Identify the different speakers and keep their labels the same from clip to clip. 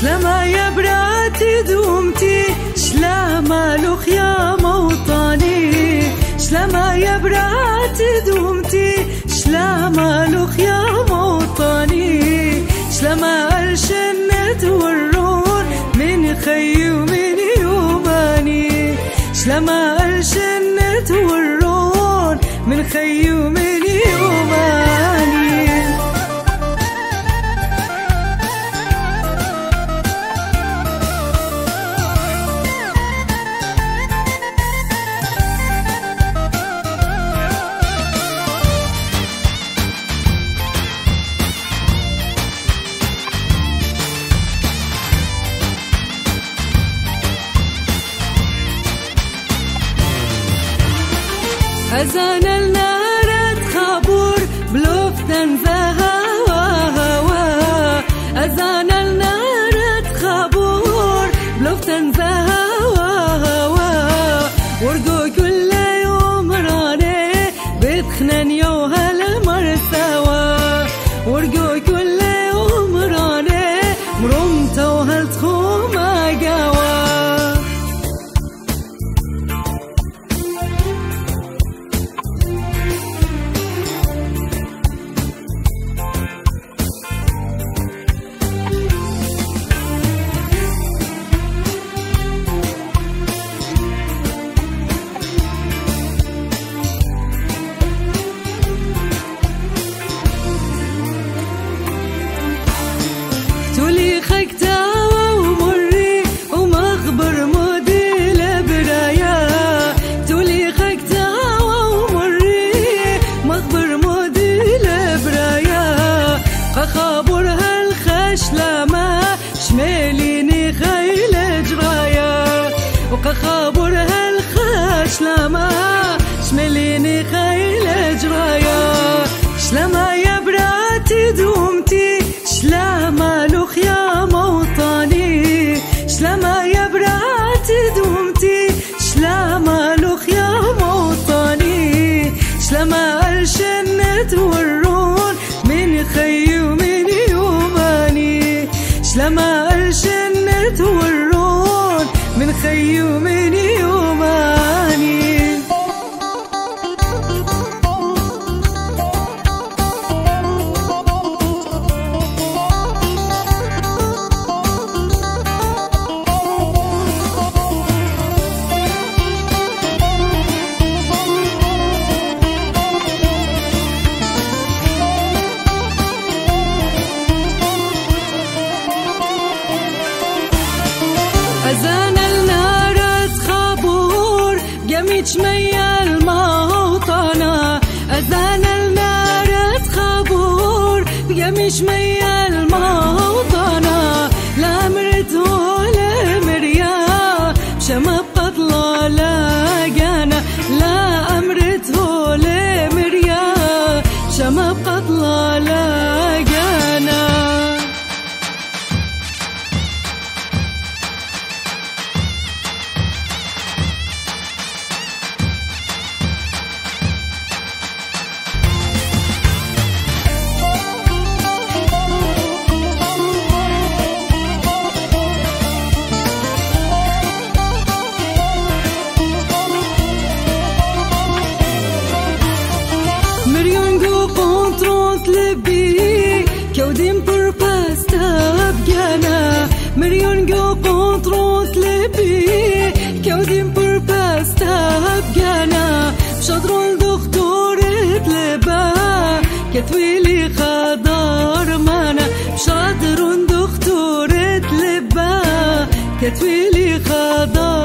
Speaker 1: شلاما يا براتي دومتي شلاما لوخ يا موطني. شلما يا براتي دومتي شلاما لوخ يا موطني. شلما الجنة والرور من خي ومن يوماني. شلاما الجنة والرور من خي ومن يوماني. خزان النار تخابور بلوف تنزاها هوا أزان النار وردو كل يوم راني بتخنن يوم slëbi Kjo dim për pas të bjana Mërjon go kontrol slëbi Kjo dim për pas të bjana Shadron doktorit leba Këtë vili khadar mana Shadron doktorit leba Këtë vili khadar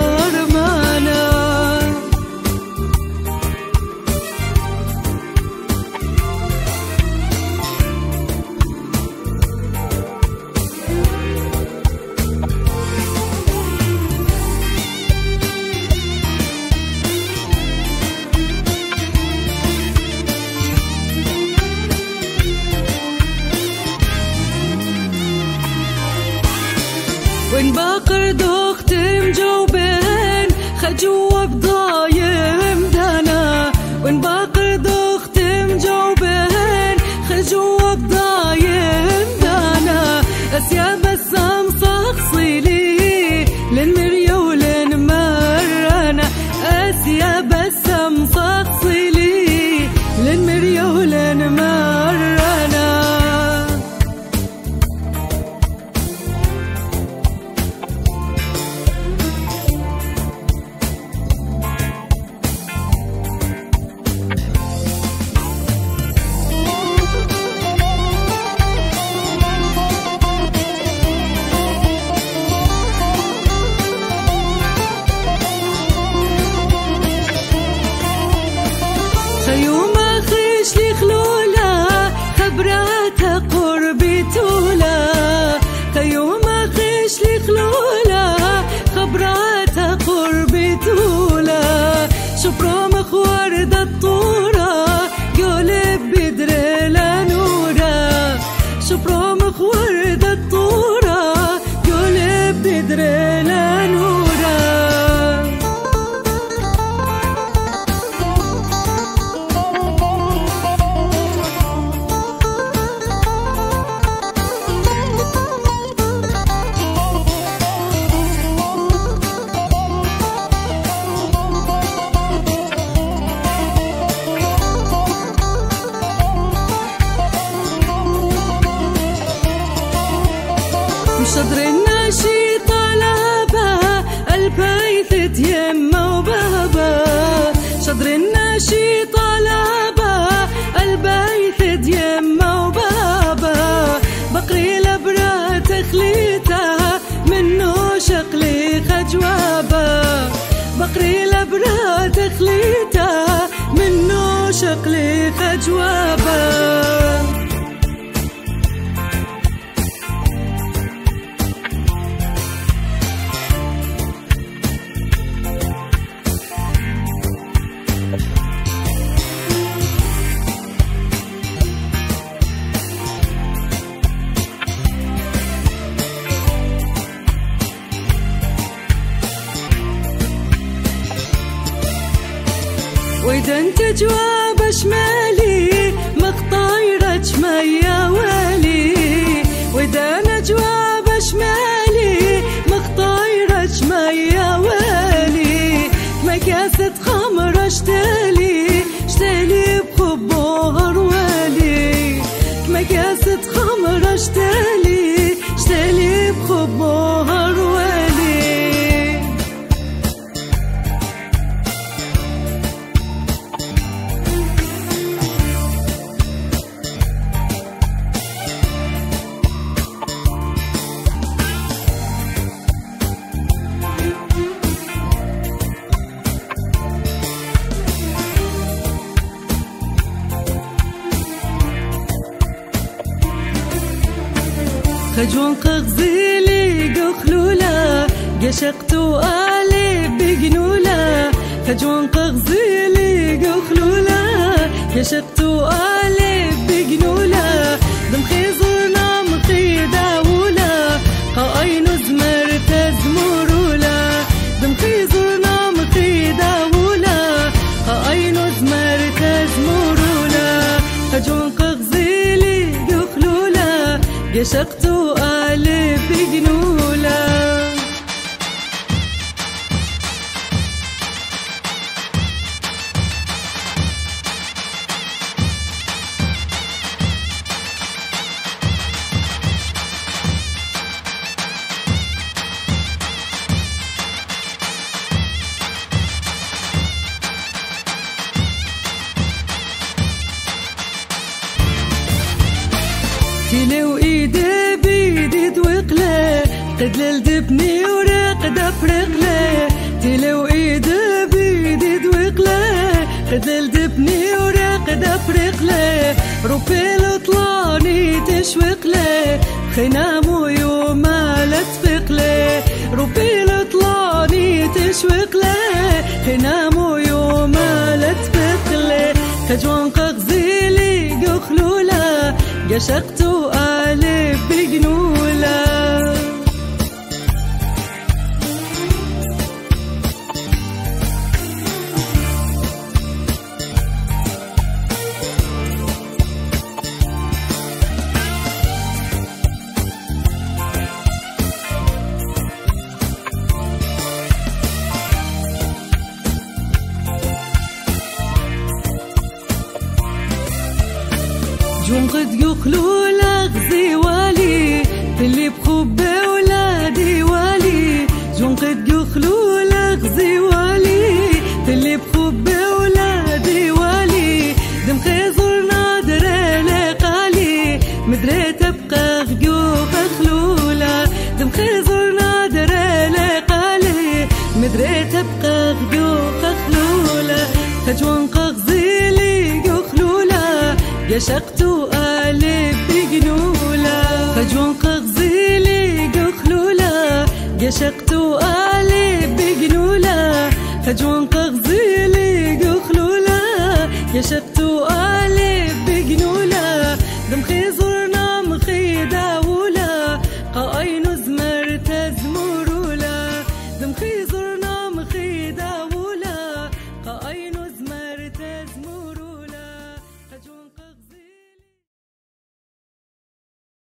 Speaker 1: do صدر الناشي طلبة البيت ديما وبابا. بقري لبرا تخليتها منو شقلي خجوابة بقري لبرا تخليتها منو شقلي خجوابة وإذا أنت جواب شمالي مقطايرة ميا والي. وإذا أنا جواب شمالي مقطايرة ميا والي. مكاسة خمر اشتالي اشتالي بخبار والي. مكاسة خمر اشتالي اشتالي بخبار خجون قغزيلي قخلولا قشقتو آلي بقنولا. خجون قغزيلي قخلولا قشقتو آلي بقنولا. دم قد للدبني ورقد أفرقلي تيلي وإيدي بيدي توقلي قد للدبني ورقد أفرقلي روبي لطلاني تشوقلي خنامو يوم لا تفقلي روبي لطلاني تشوقلي خنامو يوم لا تفقلي خجوان قغزيلي قخلولا قشقتو قشقتو آلي بقنولة خجوان قغزيلي قخلولة قشقتو آلي بقنولة خجوان قغزيلي قخلولة قشقتو